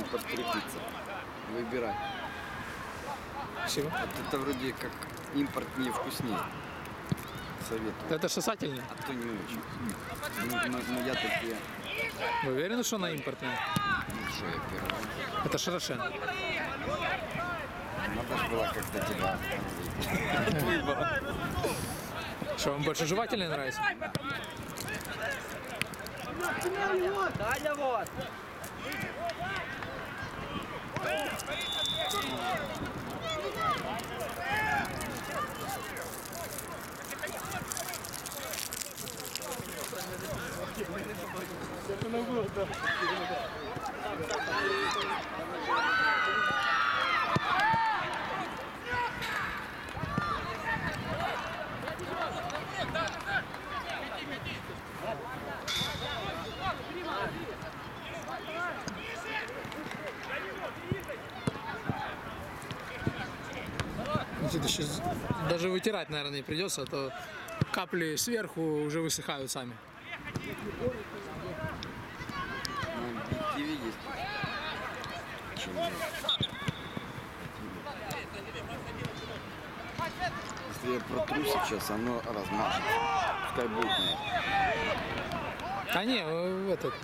нам подкрепиться. Выбирать. Спасибо. Вот это вроде как импорт не вкуснее. Советую. Это сосательное. А то не очень. Ну, ну, ну, я такие, Вы уверены, что она импортная? ну что я первый. Это Шарошен. Надо же было как-то тебя Что, вам больше жевательное нравится? Даня вот! Ну, вытирать, наверное, не придется, а то капли сверху уже высыхают сами. Если я протру сейчас, оно размажется. Пускай будет. А не, э, этот,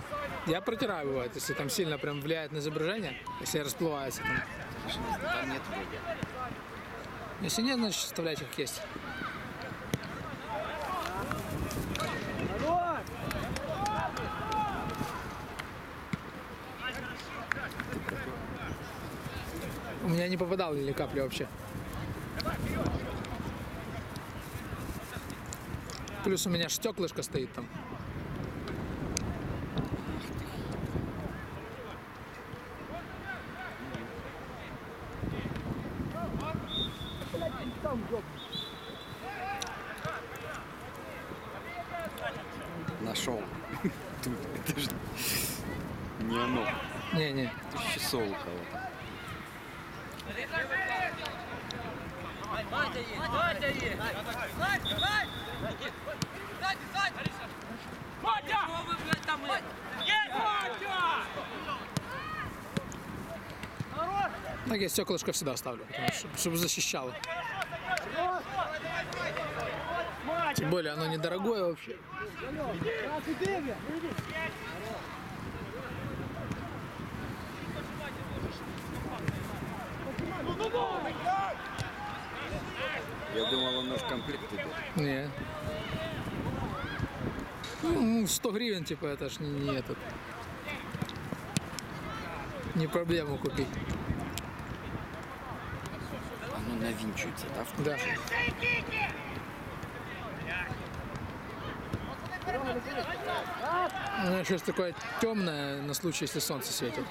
я протираю бывает, если там сильно прям влияет на изображение, если расплывается там. Там нет вроде. Если нет, значит оставляйте как есть. У меня не попадал ни капли вообще. Плюс у меня ж стеклышко стоит там. Нашел. Тут это же не оно. Не-не. Это ж часов у кого-то. Батя есть! Батя есть! Сзади! Сзади! Сзади! Сзади! Батя! Что вы, блядь, там? Есть! Батя! Так я стеклышко всегда ставлю, что, чтобы защищало. Тем более оно недорогое вообще. Я думал, оно в комплект идет. Не. Ну, 100 гривен, типа, это ж не, не этот. Не проблему купить. Оно навинчивается, да? Оно сейчас такое темное на случай, если солнце светит.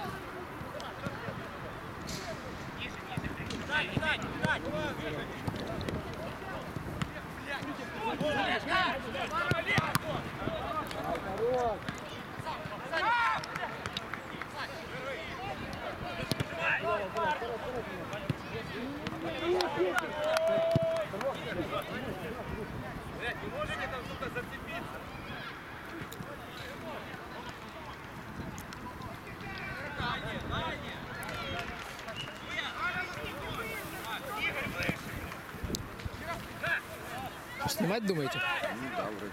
Снимать думаете? Ну да, вроде.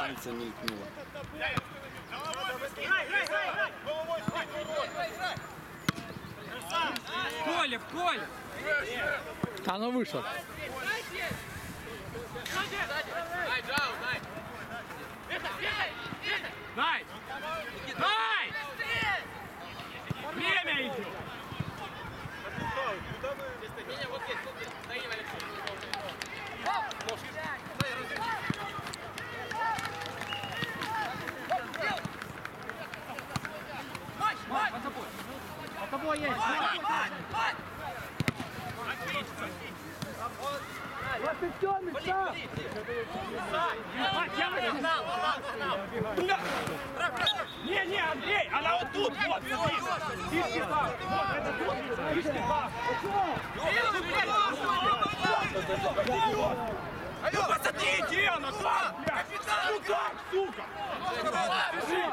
Солнце мелькнуло. Коля, поле! Оно вышло. Дай, Джау, дай! Дай! Дай! Время идет! вот здесь, вот здесь. Дай, Алексей. Под тобой есть! Не, не, Андрей, она вот тут, вот, Фишки там, вот, это тут, фишки там. Ну посмотри, где она там, блядь. Ну как, сука?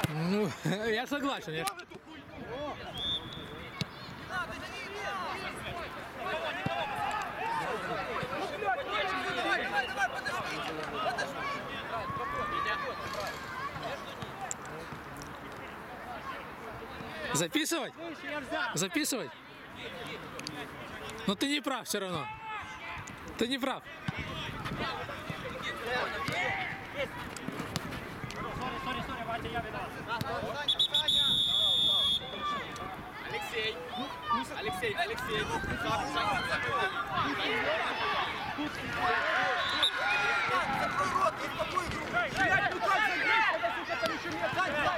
Ну, я согласен. Я... Записывать? Записывать? Но ты не прав все равно. Ты не прав. Алексей. Алексей, Алексей. Шаг, шаг, шаг. Есть, есть, есть! Саня!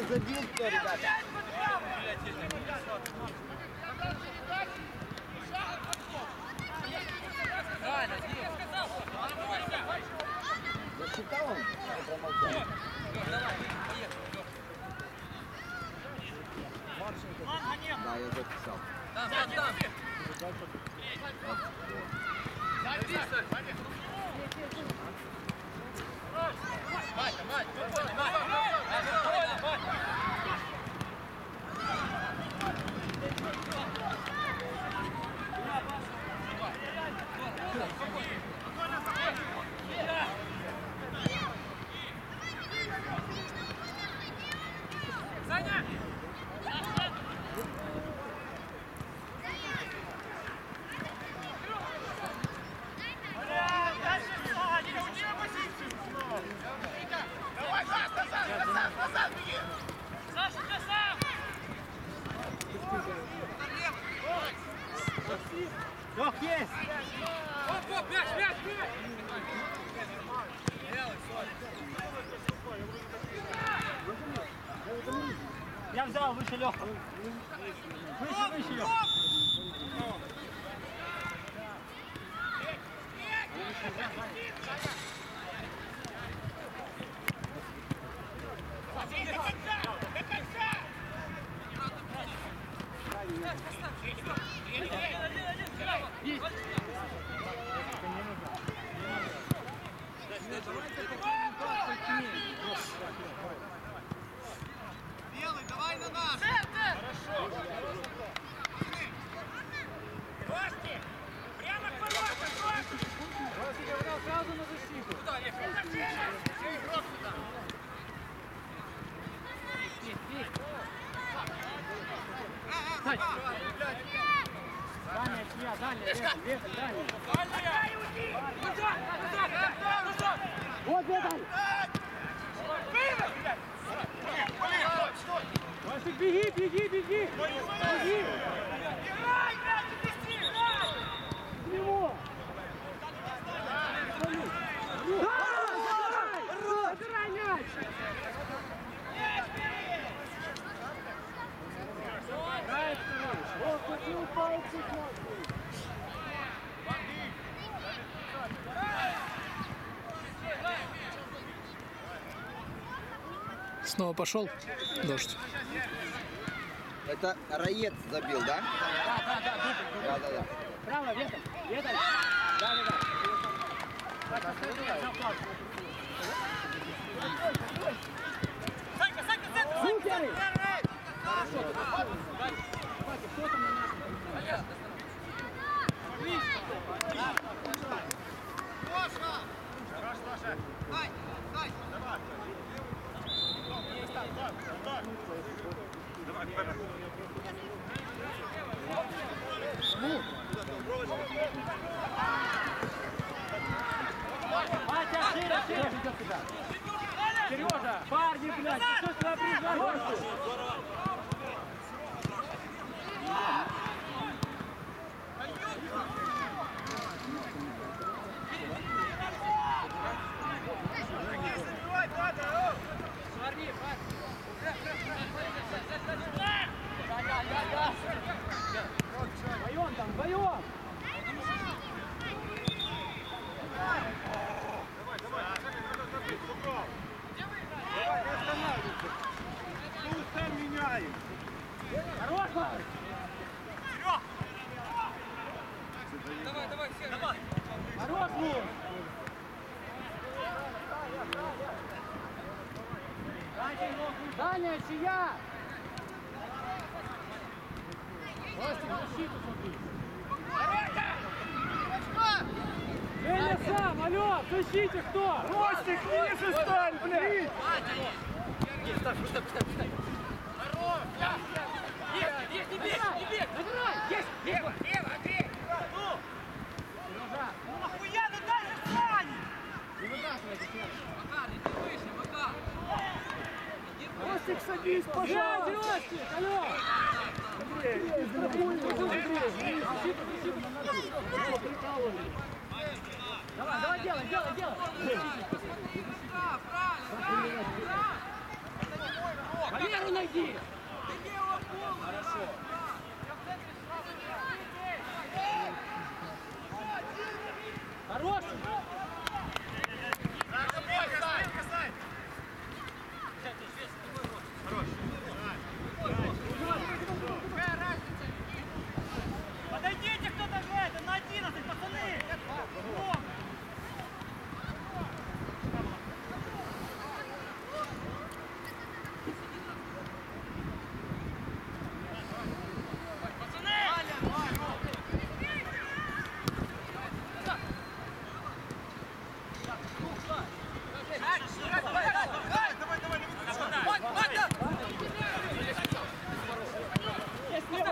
забил, кто, ребята? Засчитал он? Или промолчал? Да, я записал. Там, там, там! Мать, мать, спокойно, мать! Спокойно, мать! Вот Виталь! Васик, беги, беги, беги! Беги! Играй, мяч, вести, играй! К нему! Забирай мяч! Снова пошел дождь. Это Раец забил, да? Да, да, да. Да, да, да. Право, ветер, ветер. Да, да, да. Так, посмотри, за флаг. Санька, Санька, центр! Супер! Хорошо, давайте, кто там на нашем? Батя, шире, шире. Сережа, парни, блядь, ты что сюда приезжаешь? Вдвоем там, вдвоем! Хорош, Марк! Давай, давай, Серый. Давай. Хорош, Лук! Даня, чья? Ростик, защиту смотри. Женя сам, алло, в защите кто? Ростик, ниже стань, блядь! Есть, есть, не бег, не бег. Набирай! Есть! Лево, лево, Андрей. Ну, ну нахуя ты дальше встань? Не выбрасывайте, Сереж. Макар, иди выше, Макар. Ростик, садись, пожалуйста! Ростик, алло! Давай, давай, делай, делай, делай! Да, правильно, правильно.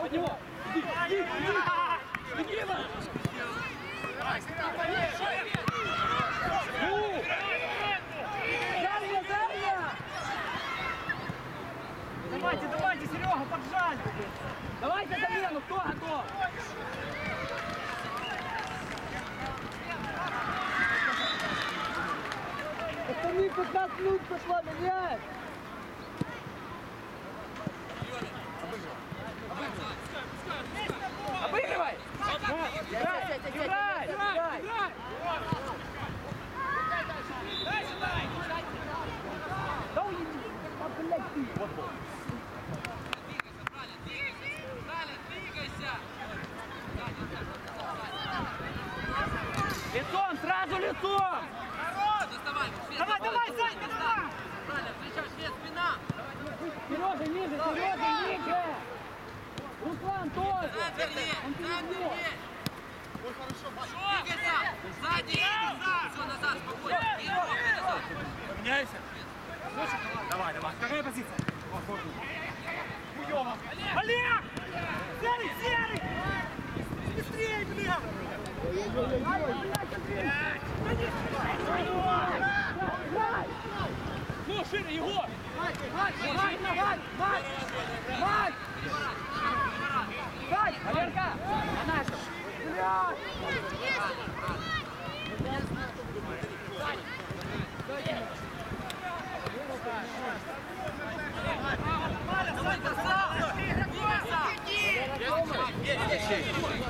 От него! Иди, иди, иди! Иди, Иван! Ну! Дарья, Дарья! Давайте, давайте, Серега, поджали. Давайте замену, кто готов? Пацаны, 15 минут пошла менять! Обыгрывай! Играй! Играй! Играй! Да уйди! А, блядь, ты! Далее, двигайся. Лицом, сразу лицом! Давай, давай, Санька, давай! Далее, встречай, Свет, спина. Сережа, ниже, Сережа, ниже! Руслан тоже! Центр есть, Он центр перебил. есть. Двигайся. Сзади. Все, назад, спокойно. И назад. Меняйся! Давай, давай. Какая позиция? Хуёво! Олег! Серый, серый! Быстрее, бля! Ну, шире, Егор! Мать, мать, мать, мать, мать! Мать! Мать! Валерка! На нашу! Блядь! Давай, красава. Двигайся. Егор,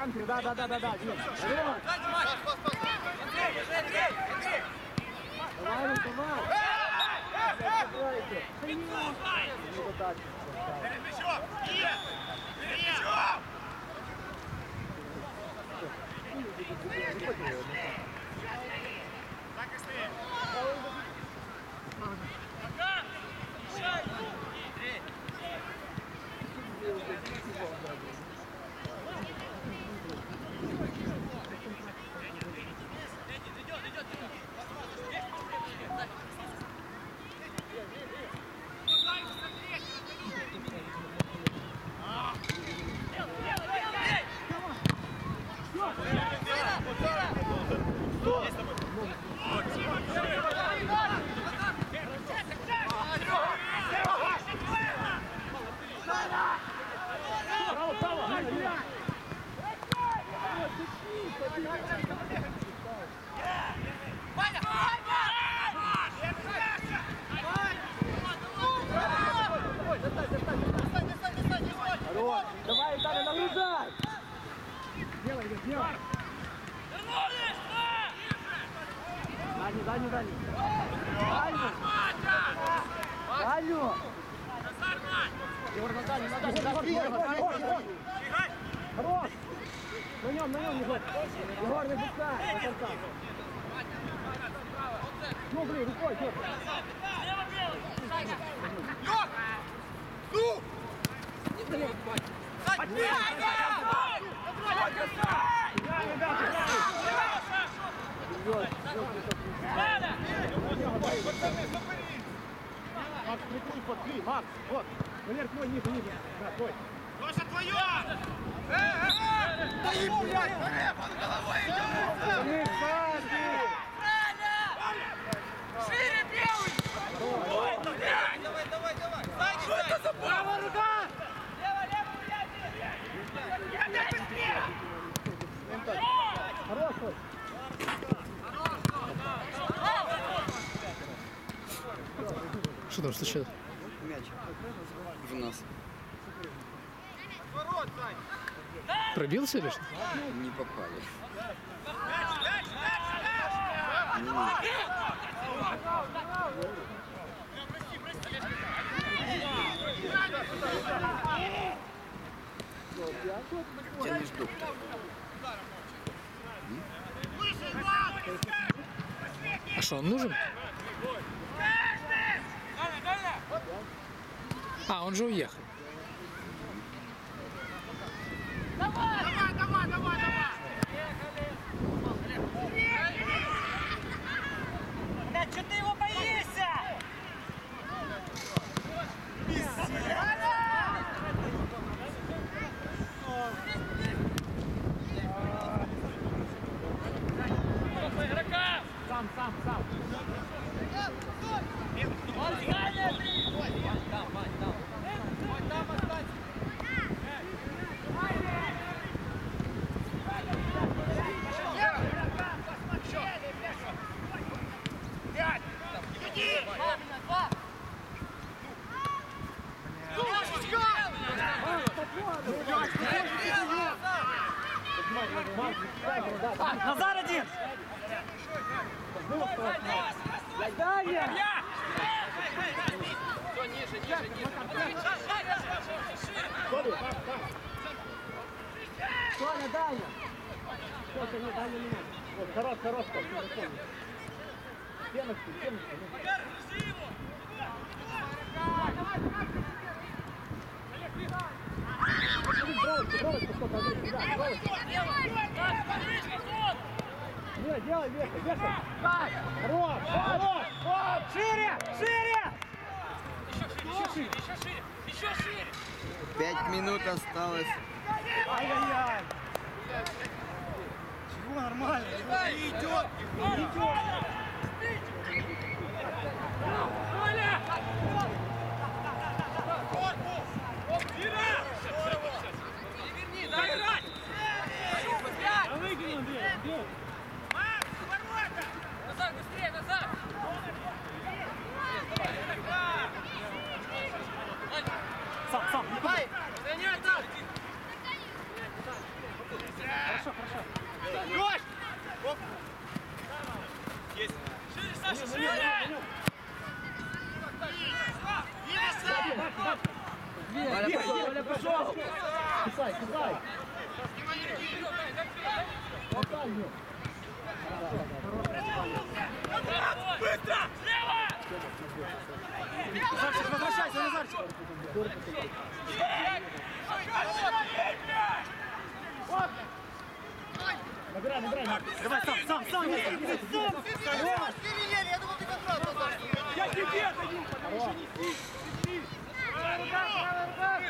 Єгор в центрі, да, да, да, да, да. Дім. Єгор. Давай, Ром, давай! Закрывайте. Не Ну, блин, рукой, Егор! Макс, прикуй под твій, Макс, вот. Валер, твой, ниже, ниже. Да, твой. Маша, твоя! Да и, блядь, под головой идет! Шире белый! Давай, давай, давай! Что это за Право, рука! Лево, лево, блядь! Я быстрее! Хорош, Что там, что сейчас? Мяч. В нас. Пробился или что? Не попали. А что, он нужен? А, он же уехал. Come on. Пять минут осталось. Ай-яй-яй. Чего, нормально? Идет, идет. А выкинь, Андрей, Андрей. Назар, быстрее, Назар! Сам, сам, не Давай! Гоняй там! Хорошо, хорошо. Шире, Саша, Манюк, шире! манюк. Валя пошел, Валя пошел. Кусай, кусай. Хватай ее. Быстро! Слева! Назарчик, возвращайся, Назарчик. Набирай, набирай. Давай, сам, сам, сам. Сам, сам. Я тебе даю, потому что неси. Неси. Правая рука,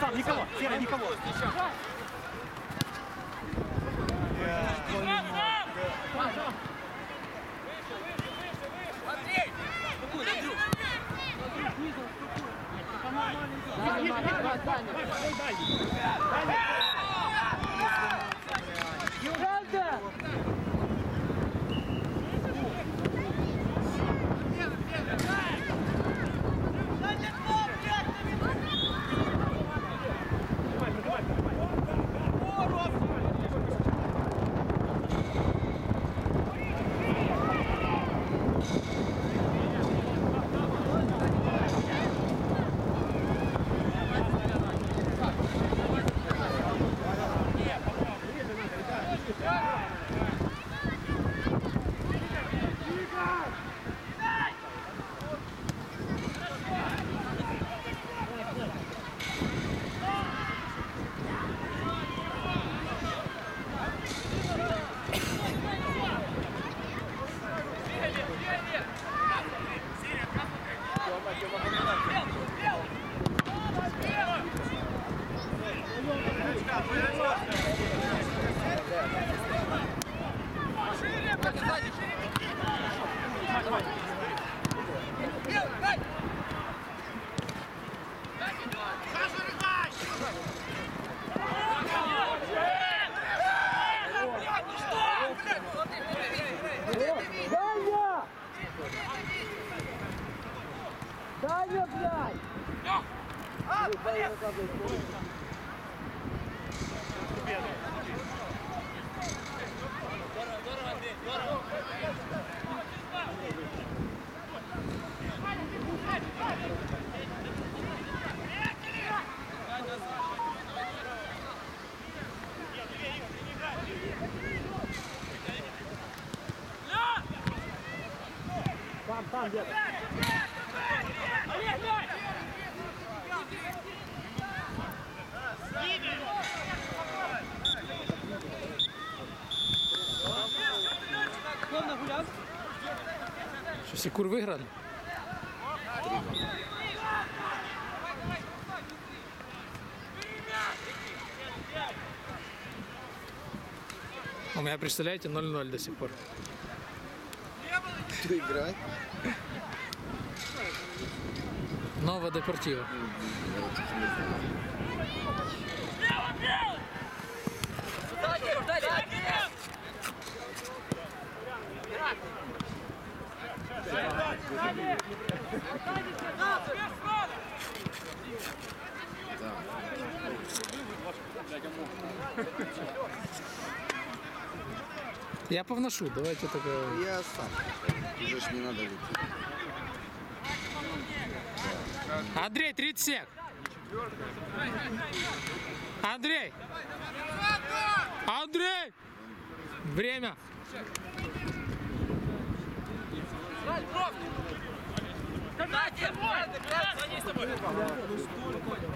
Сам, никого, Сера, никого. 你看你看你看你看你看你 Там, там, где Що Сікур виграли? У меня, представляете, 0-0 до сих пор. Кто играет? Нова Депортива. Дай, дай. Я повношу, давайте только... Я сам. Уже ж не надо лететь. Андрей, 30 сек. Андрей! Андрей! Время! Дай, Кир, дай, дай,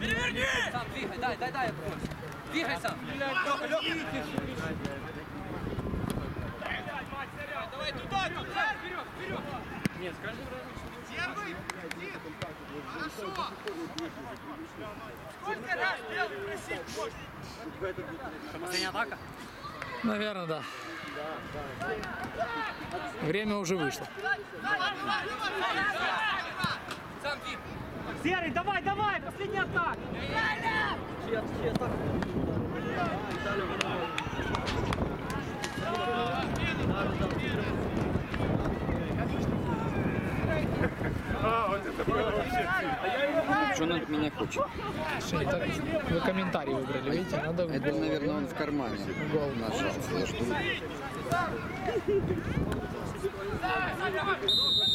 Переверни! Сам двигай, дай, дай, дай. Двигай сам. Давай туда, туда, вперед, вперед. Сколько раз бил, просить можно? Последняя атака? Наверное, да. Время уже вышло. Серый, давай, давай, последний атак! Что он от меня хочет? Так? Вы комментарий выбрали, видите? Надо в Это, гол. наверное, он в кармане Гол. нажал. Я жду. Vai, vai, vai!